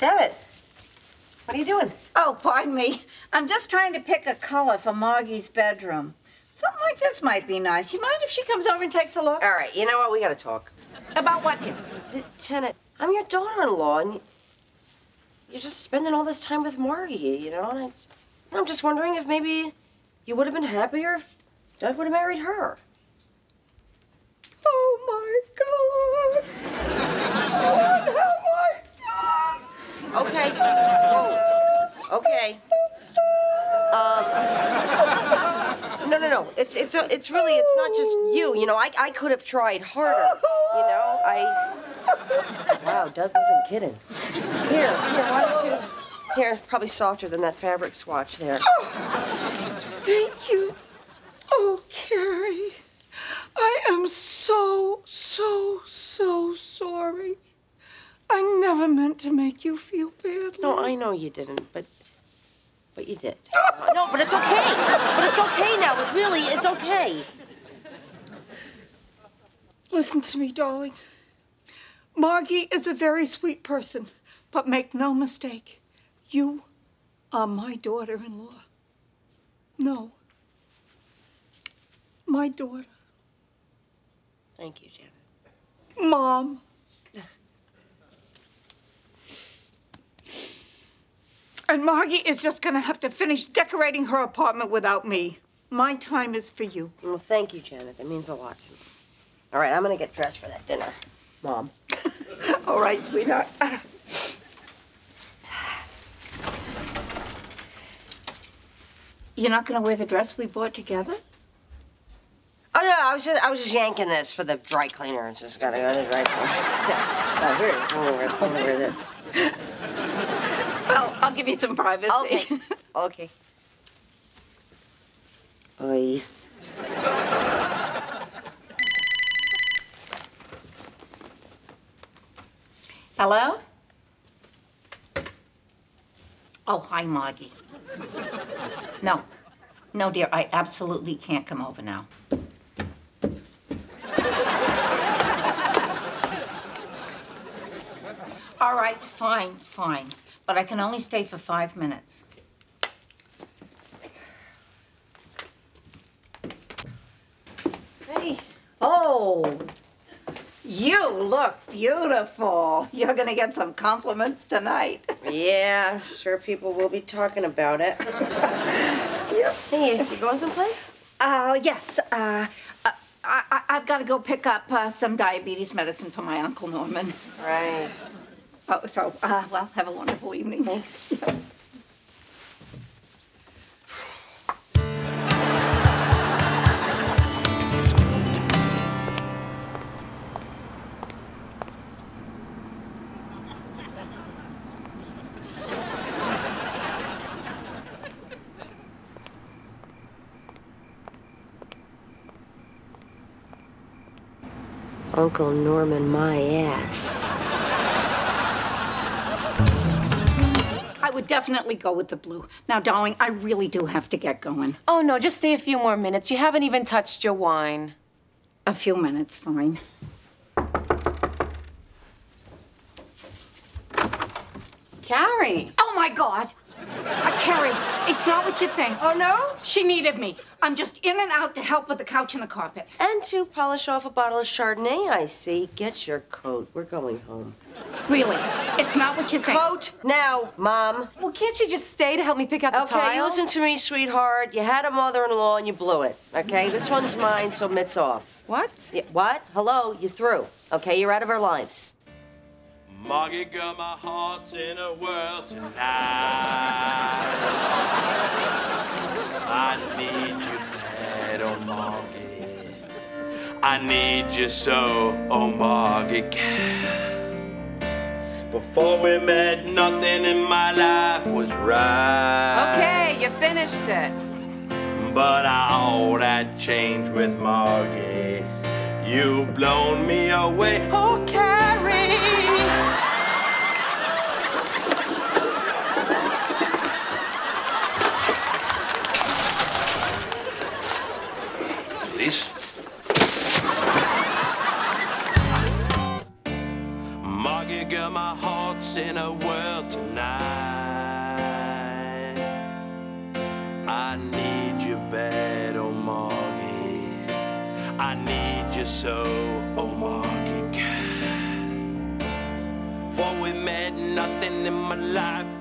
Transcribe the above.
Janet, what are you doing? Oh, pardon me. I'm just trying to pick a color for Margie's bedroom. Something like this might be nice. You mind if she comes over and takes a look? All right, you know what? We gotta talk. About what? Janet, I'm your daughter-in-law, and you're just spending all this time with Margie, you know? And I, I'm just wondering if maybe you would have been happier if Doug would have married her. Oh, my God. What have I done? Okay. Okay. Um. No, no, no. It's it's a, it's really it's not just you. You know, I I could have tried harder. You know, I. Wow, Doug wasn't kidding. Here, here, why don't you? Here, probably softer than that fabric swatch there. Thank you. Oh, Carrie. I am so, so, so sorry. I never meant to make you feel badly. No, I know you didn't, but but you did. No, but it's okay. But it's okay now. It really is okay. Listen to me, darling. Margie is a very sweet person, but make no mistake, you are my daughter in law. No. My daughter. Thank you, Janet. Mom. And Margie is just gonna have to finish decorating her apartment without me. My time is for you. Well, thank you, Janet. That means a lot to me. All right, I'm gonna get dressed for that dinner, Mom. All right, sweetheart. You're not gonna wear the dress we bought together? Oh no, I was just I was just yanking this for the dry cleaner. It's just gotta go to the dry cleaner. oh, here it is. I'm gonna wear, I'm gonna wear this. I'll give you some privacy. Okay. okay. Oi. Hello? Oh, hi, Margie. No. No, dear, I absolutely can't come over now. All right, fine, fine. But I can only stay for five minutes. Hey. Oh, you look beautiful. You're gonna get some compliments tonight. Yeah, sure people will be talking about it. Yep. Hey, you going someplace? Uh, yes. Uh, uh, I, I, I've got to go pick up uh, some diabetes medicine for my Uncle Norman. Right. Oh, so, uh, well, have a wonderful evening. Thanks. Uncle Norman, my ass. I would definitely go with the blue. Now, darling, I really do have to get going. Oh, no, just stay a few more minutes. You haven't even touched your wine. A few minutes, fine. Carrie. Oh, my God. Uh, Carrie, it's not what you think. Oh no? She needed me. I'm just in and out to help with the couch and the carpet. And to polish off a bottle of Chardonnay, I see. Get your coat. We're going home. Really, it's not what you think. Coat now, Mom. Well, can't you just stay to help me pick out the Okay, tile? you listen to me, sweetheart. You had a mother-in-law and you blew it. Okay, this one's mine, so mitts off. What? Yeah, what? Hello, You're through. Okay, you're out of our lives. Margie girl, my heart's in a whirl tonight. I need you so, oh Margie. Before we met, nothing in my life was right. Okay, you finished it. But all that changed with Margie. You've blown me away, oh Margie, girl, my hearts in a world tonight. I need you bad, oh Margie. I need you so, oh Margie. For we met, nothing in my life